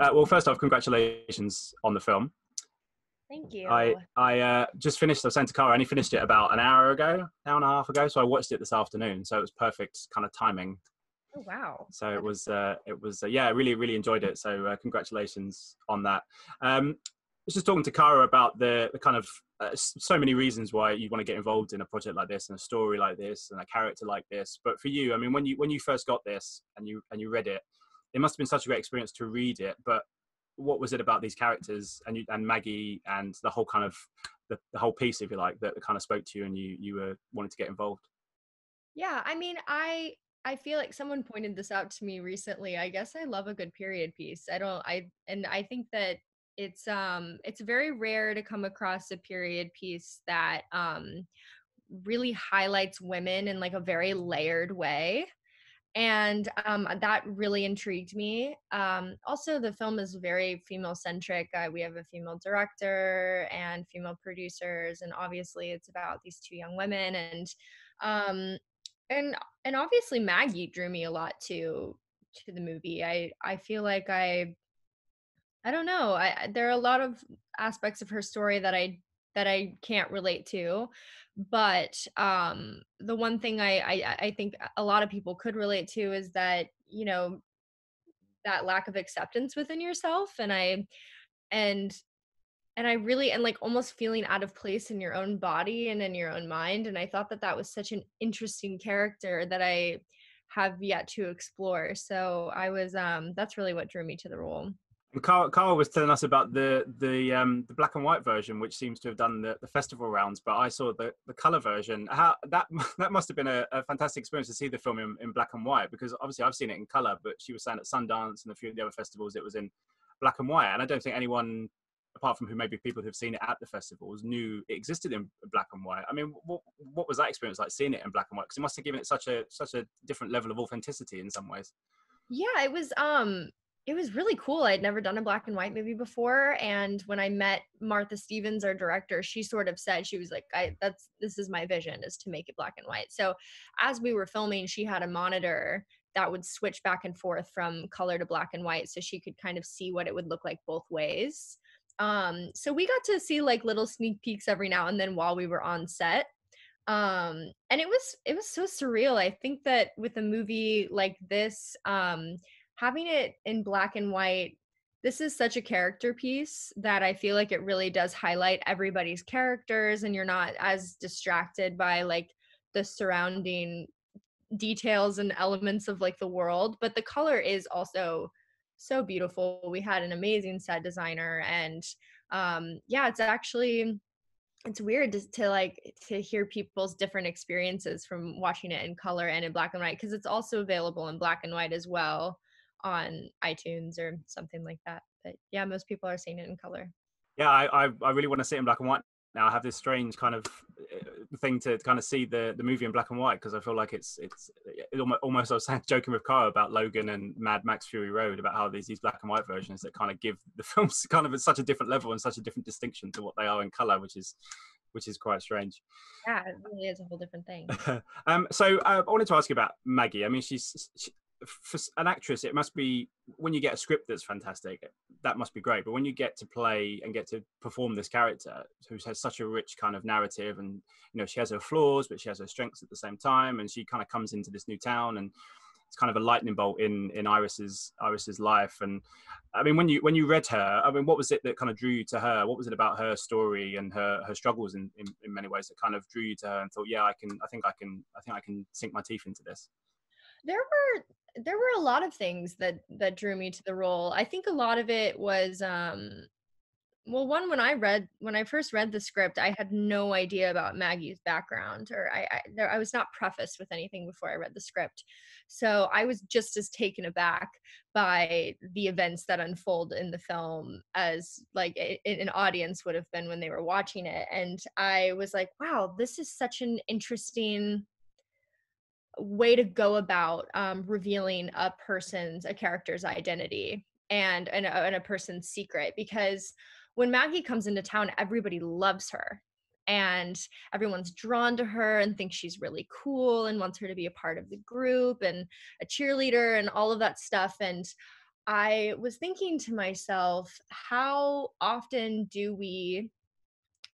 Uh, well, first off, congratulations on the film. Thank you. I I uh, just finished. I sent to Kara. I only finished it about an hour ago, an hour and a half ago. So I watched it this afternoon. So it was perfect kind of timing. Oh wow! So it was uh, it was uh, yeah, I really really enjoyed it. So uh, congratulations on that. Um, I was just talking to Kara about the, the kind of uh, so many reasons why you want to get involved in a project like this and a story like this and a character like this. But for you, I mean, when you when you first got this and you and you read it, it must have been such a great experience to read it. But what was it about these characters and you, and Maggie and the whole kind of the, the whole piece, if you like, that kind of spoke to you and you you were wanting to get involved? Yeah, I mean, I I feel like someone pointed this out to me recently. I guess I love a good period piece. I don't I and I think that it's um it's very rare to come across a period piece that um really highlights women in like a very layered way and um, that really intrigued me. Um, also, the film is very female centric. Uh, we have a female director and female producers, and obviously, it's about these two young women. And um, and and obviously, Maggie drew me a lot to to the movie. I I feel like I I don't know. I there are a lot of aspects of her story that I that I can't relate to but um the one thing I, I i think a lot of people could relate to is that you know that lack of acceptance within yourself and i and and i really and like almost feeling out of place in your own body and in your own mind and i thought that that was such an interesting character that i have yet to explore so i was um that's really what drew me to the role and Carl, Carl was telling us about the the um, the black and white version, which seems to have done the, the festival rounds. But I saw the, the color version. How that that must have been a, a fantastic experience to see the film in, in black and white because obviously I've seen it in color, but she was saying at Sundance and a few of the other festivals it was in black and white. And I don't think anyone, apart from who maybe people who've seen it at the festivals, knew it existed in black and white. I mean, what what was that experience like seeing it in black and white? Because it must have given it such a such a different level of authenticity in some ways. Yeah, it was um it was really cool. I'd never done a black and white movie before. And when I met Martha Stephens, our director, she sort of said, she was like, I that's this is my vision is to make it black and white. So as we were filming, she had a monitor that would switch back and forth from color to black and white so she could kind of see what it would look like both ways. Um, so we got to see like little sneak peeks every now and then while we were on set um and it was it was so surreal i think that with a movie like this um having it in black and white this is such a character piece that I feel like it really does highlight everybody's characters and you're not as distracted by like the surrounding details and elements of like the world but the color is also so beautiful. We had an amazing set designer and um yeah it's actually it's weird to, to like to hear people's different experiences from watching it in color and in black and white because it's also available in black and white as well on iTunes or something like that. But yeah, most people are seeing it in color. Yeah, I I, I really want to see it in black and white now. I have this strange kind of uh, thing to kind of see the the movie in black and white because I feel like it's it's it almost, almost I was joking with Kara about Logan and Mad Max Fury Road about how these these black and white versions that kind of give the films kind of at such a different level and such a different distinction to what they are in color, which is which is quite strange. Yeah, it really is a whole different thing. um, so uh, I wanted to ask you about Maggie. I mean, she's she, for an actress, it must be when you get a script that's fantastic, that must be great. But when you get to play and get to perform this character who has such a rich kind of narrative, and you know she has her flaws, but she has her strengths at the same time, and she kind of comes into this new town, and it's kind of a lightning bolt in in Iris's Iris's life. And I mean, when you when you read her, I mean, what was it that kind of drew you to her? What was it about her story and her her struggles in in, in many ways that kind of drew you to her and thought, yeah, I can, I think I can, I think I can sink my teeth into this there were there were a lot of things that that drew me to the role. I think a lot of it was um well one when I read when I first read the script, I had no idea about Maggie's background or I I, there, I was not prefaced with anything before I read the script. So I was just as taken aback by the events that unfold in the film as like a, an audience would have been when they were watching it and I was like, wow, this is such an interesting way to go about um, revealing a person's a character's identity and and a, and a person's secret because when Maggie comes into town everybody loves her and everyone's drawn to her and thinks she's really cool and wants her to be a part of the group and a cheerleader and all of that stuff. And I was thinking to myself, how often do we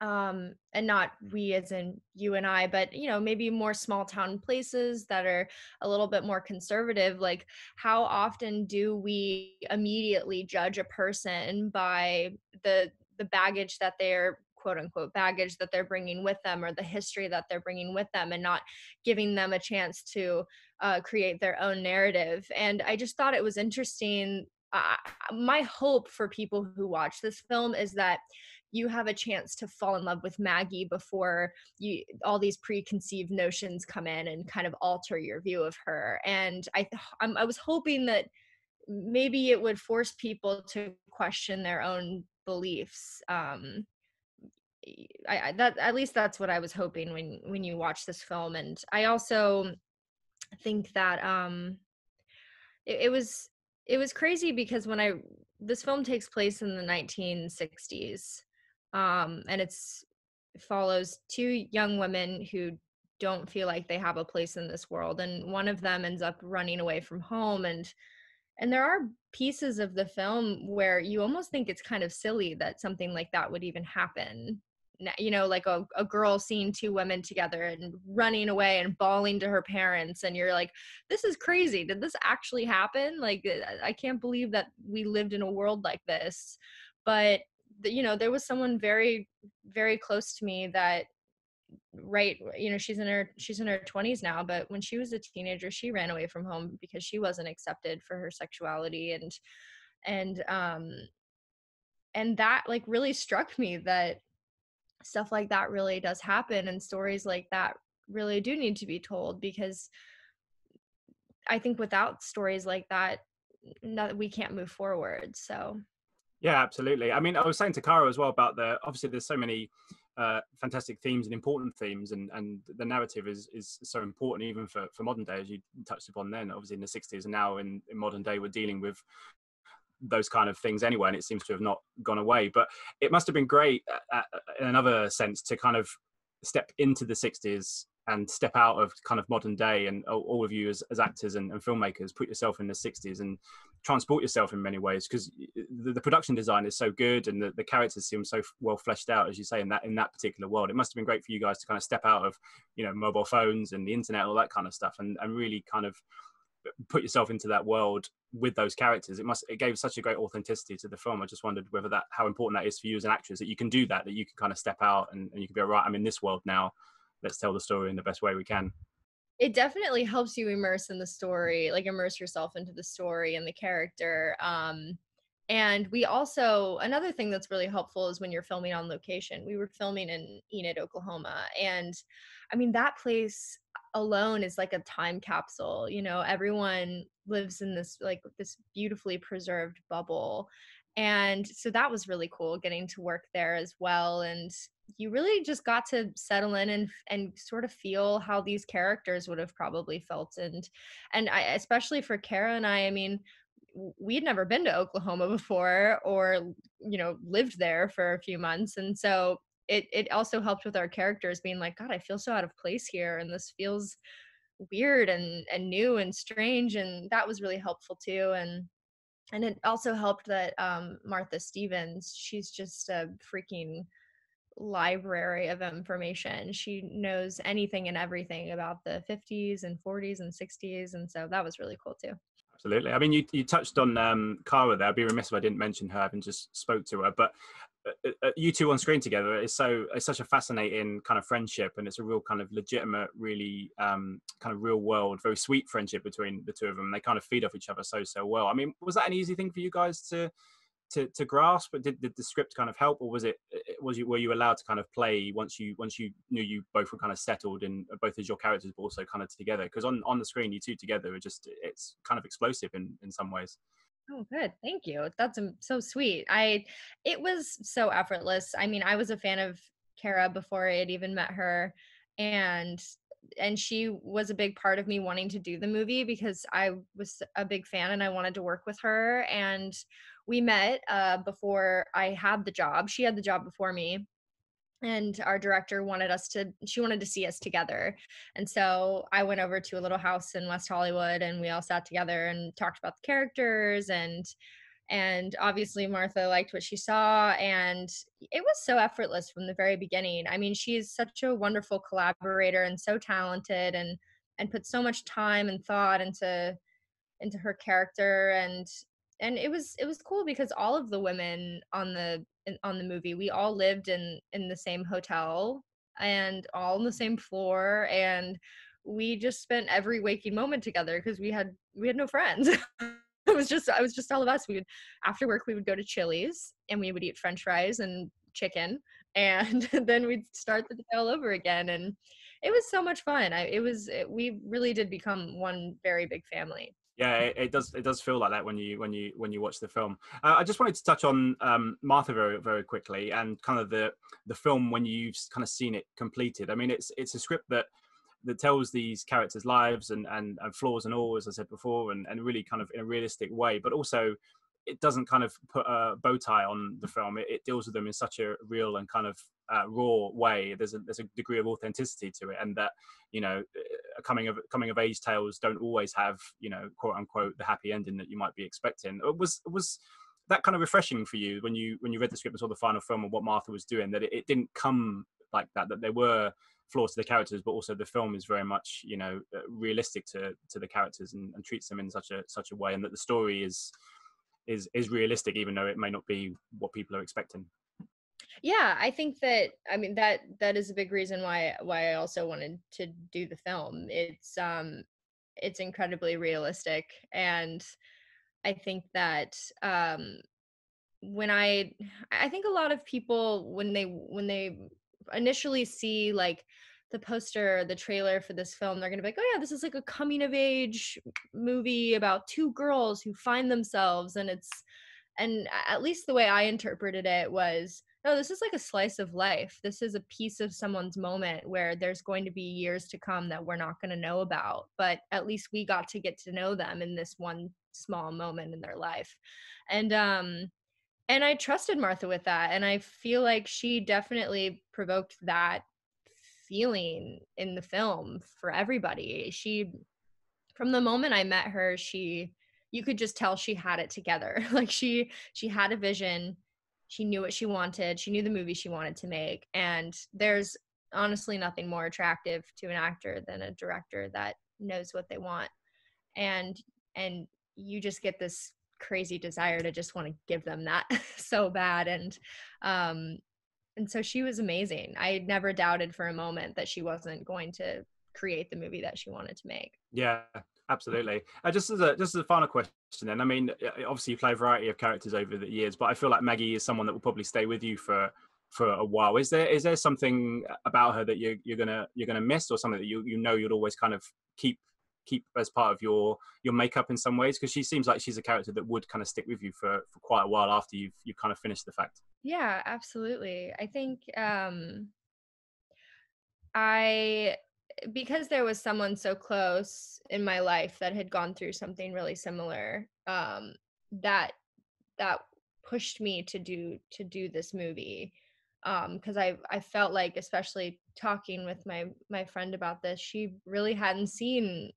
um and not we as in you and I but you know maybe more small town places that are a little bit more conservative like how often do we immediately judge a person by the the baggage that they're quote unquote baggage that they're bringing with them or the history that they're bringing with them and not giving them a chance to uh, create their own narrative? And i just thought it was interesting uh, my hope for people who watch this film is that you have a chance to fall in love with Maggie before you all these preconceived notions come in and kind of alter your view of her. And I I'm, I was hoping that maybe it would force people to question their own beliefs. Um, I, I that at least that's what I was hoping when when you watch this film. And I also think that um, it, it was it was crazy because when I this film takes place in the 1960s um, and it's it follows two young women who don't feel like they have a place in this world and one of them ends up running away from home and and there are pieces of the film where you almost think it's kind of silly that something like that would even happen. You know like a, a girl seeing two women together and running away and bawling to her parents and you're like this is crazy. Did this actually happen? Like i can't believe that we lived in a world like this. But you know there was someone very very close to me that right you know she's in her she's in her 20s now but when she was a teenager she ran away from home because she wasn't accepted for her sexuality and and um and that like really struck me that stuff like that really does happen and stories like that really do need to be told because i think without stories like that we can't move forward so yeah, absolutely. I mean, I was saying to Kara as well about the obviously there's so many uh, fantastic themes and important themes, and and the narrative is is so important even for for modern day, as you touched upon. Then, obviously in the '60s and now in, in modern day, we're dealing with those kind of things anyway, and it seems to have not gone away. But it must have been great, uh, uh, in another sense, to kind of step into the '60s and step out of kind of modern day and all of you as, as actors and, and filmmakers put yourself in the 60s and transport yourself in many ways because the, the, production design is so good and the, the characters seem so well fleshed out as you say in that in that particular world. It must have been great for you guys to kind of step out of you know mobile phones and the internet all that kind of stuff and, and really kind of put yourself into that world with those characters. It must it gave such a great authenticity to the film. I just wondered whether that how important that is for you as an actress that you can do that that you can kind of step out and, and you can be all right i'm in this world now let's tell the story in the best way we can. It definitely helps you immerse in the story like immerse yourself into the story and the character um and we also another thing that's really helpful is when you're filming on location. We were filming in enid oklahoma and i mean that place alone is like a time capsule you know? Everyone lives in this like this beautifully preserved bubble and so that was really cool getting to work there as well and you really just got to settle in and and sort of feel how these characters would have probably felt and and I especially for Kara and I I mean we'd never been to Oklahoma before or you know lived there for a few months and so it it also helped with our characters being like god I feel so out of place here and this feels weird and and new and strange and that was really helpful too and and it also helped that um Martha Stephens she's just a freaking library of information. She knows anything and everything about the 50s and 40s and 60s. And so that was really cool too. Absolutely. I mean, you, you touched on um, Kara there. I'd be remiss if I didn't mention her, having just spoke to her. But you two on screen together is so it's such a fascinating kind of friendship, and it's a real kind of legitimate, really um, kind of real world, very sweet friendship between the two of them. They kind of feed off each other so so well. I mean, was that an easy thing for you guys to to, to grasp did, did the script kind of help or was it was you were you allowed to kind of play once you once you knew you both were kind of settled uh, both as your characters but also kind of together because on on the screen you two together are just it's kind of explosive in in some ways Oh, good. Thank you. That's so sweet. I, it was so effortless. I mean, I was a fan of Kara before I had even met her. And and she was a big part of me wanting to do the movie because I was a big fan and I wanted to work with her. And we met uh, before I had the job. She had the job before me. And our director wanted us to she wanted to see us together. And so i went over to a little house in west hollywood and we all sat together and talked about the characters and and obviously martha liked what she saw and it was so effortless from the very beginning. I mean she's such a wonderful collaborator and so talented and and put so much time and thought into into her character and and it was it was cool because all of the women on the in, on the movie we all lived in in the same hotel and all on the same floor and we just spent every waking moment together because we had we had no friends. It was just I was just all of us. We would after work we would go to chili's and we would eat french fries and chicken and then we'd start the day all over again and it was so much fun. I, it was it, we really did become one very big family yeah it, it, does it does feel like that when you when you when you watch the film uh, i just wanted to touch on um, martha very very quickly and kind of the the film when you've kind of seen it completed i mean it's it's a script that that tells these characters lives and and, and flaws and all as i said before and, and really kind of in a realistic way but also it doesn't kind of put a bow tie on the film. It, it deals with them in such a real and kind of uh, raw way. There's a there's a degree of authenticity to it, and that you know, coming of coming of age tales don't always have you know quote unquote the happy ending that you might be expecting. It was it was that kind of refreshing for you when you when you read the script and saw the final film and what Martha was doing. That it, it didn't come like that. That there were flaws to the characters, but also the film is very much you know uh, realistic to to the characters and, and treats them in such a such a way, and that the story is is is realistic, even though it may not be what people are expecting. Yeah, I think that I mean that that is a big reason why why I also wanted to do the film. It's um it's incredibly realistic and I think that um when I I think a lot of people when they when they initially see like the poster, the trailer for this film, they're gonna be like, oh yeah, this is like a coming of age movie about two girls who find themselves, and it's and at least the way I interpreted it was no, this is like a slice of life. This is a piece of someone's moment where there's going to be years to come that we're not going to know about, but at least we got to get to know them in this one small moment in their life. And um and I trusted Martha with that and I feel like she definitely provoked that feeling in the film for everybody. She from the moment I met her, she you could just tell she had it together. like she she had a vision, she knew what she wanted, she knew the movie she wanted to make and there's honestly nothing more attractive to an actor than a director that knows what they want. And and you just get this crazy desire to just want to give them that so bad and um and so she was amazing. I never doubted for a moment that she wasn't going to create the movie that she wanted to make. Yeah, absolutely. Uh, just as a just as a final question, then I mean, obviously you play a variety of characters over the years, but I feel like Maggie is someone that will probably stay with you for for a while. Is there is there something about her that you you're gonna you're gonna miss, or something that you you know you'd always kind of keep keep as part of your your makeup in some ways because she seems like she's a character that would kind of stick with you for for quite a while after you've you've kind of finished the fact yeah absolutely i think um i because there was someone so close in my life that had gone through something really similar um that that pushed me to do to do this movie um because i i felt like especially talking with my my friend about this she really hadn't seen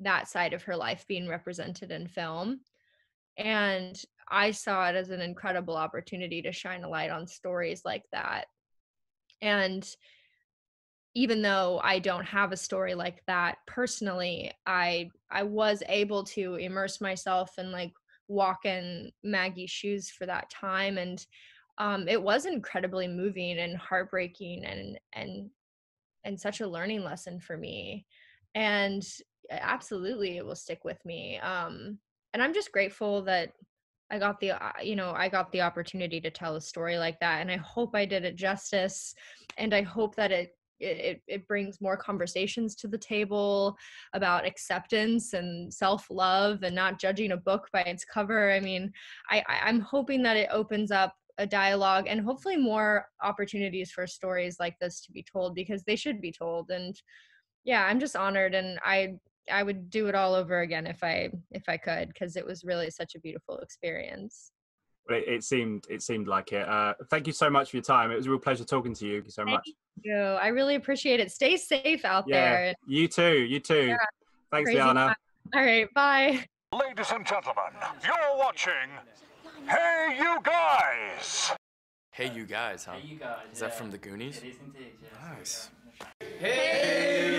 that side of her life being represented in film. And I saw it as an incredible opportunity to shine a light on stories like that. And even though I don't have a story like that personally, I I was able to immerse myself and like walk in Maggie's shoes for that time and um, it was incredibly moving and heartbreaking and and and such a learning lesson for me and absolutely it will stick with me um and i'm just grateful that i got the uh, you know i got the opportunity to tell a story like that and i hope i did it justice and i hope that it it, it brings more conversations to the table about acceptance and self-love and not judging a book by its cover i mean i i'm hoping that it opens up a dialogue and hopefully more opportunities for stories like this to be told because they should be told and yeah i'm just honored and i I would do it all over again if I if I could because it was really such a beautiful experience. It, it seemed it seemed like it. Uh, thank you so much for your time. It was a real pleasure talking to you. Thank you so much. You. I really appreciate it. Stay safe out Yeah, there. you too. You too. Yeah, Thanks, Crazy Diana. All right, bye. Ladies and gentlemen, you're watching Hey You Guys! Hey, you guys, huh? Hey, you guys. Is that yeah. from the Goonies? It is indeed, yeah. Nice. Hey,